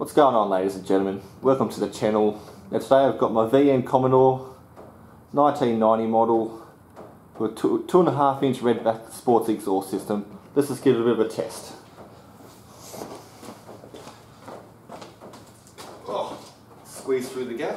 What's going on ladies and gentlemen? Welcome to the channel. Now today I've got my VN Commodore 1990 model with two, two and a half inch redback sports exhaust system. Let's just give it a bit of a test. Oh, squeeze through the gap.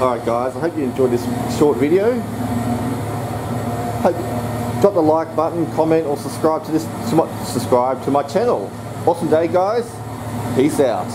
Alright guys, I hope you enjoyed this short video. Hope drop the like button, comment or subscribe to this to my, subscribe to my channel. Awesome day guys. Peace out.